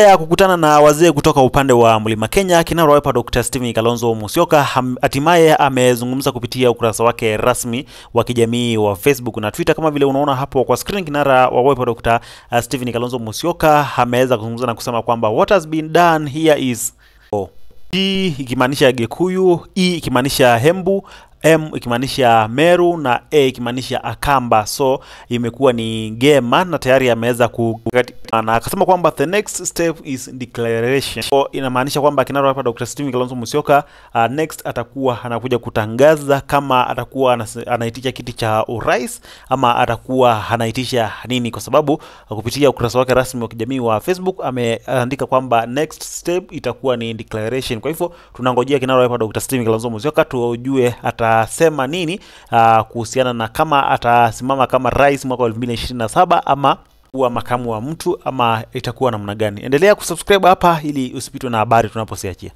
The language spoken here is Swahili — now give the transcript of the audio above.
ya kukutana na wazee kutoka upande wa Mlima Kenya, kinara Wiper Dr. Stephen Kalonzo Musyoka hatimaye amezungumza kupitia ukurasa wake rasmi wa kijamii wa Facebook na Twitter. Kama vile unaona hapo kwa screen, kinara wa Wiper Dr. Stephen Kalonzo Musyoka ameweza kuzungumza na kusema kwamba what has been done here is oh. G ikimaanisha gekuyu E ikimaanisha Hembu, M ikimaanisha Meru na A ikimaanisha Akamba. So imekuwa ni Gema na tayari ameweza ku na akasema kwamba the next step is declaration. So inamaanisha kwamba kinara hapa Dr. Steven Kalonzo Musyoka uh, next atakuwa anakuja kutangaza kama atakuwa anaitisha kiti cha urais ama atakuwa anaitisha nini, kwa sababu uh, kupitia ukurasa wake rasmi wa kijamii wa Facebook ameandika kwamba next step itakuwa ni declaration. Kwa hivyo tunangojea kinara hapa Dr. Steven Kalonzo Musyoka tujue atasema nini uh, kuhusiana na kama atasimama kama rais mwaka wa 2027 ama kuwa makamu wa mtu ama itakuwa namna gani. Endelea kusubscribe hapa ili usipitwe na habari tunaposiachia.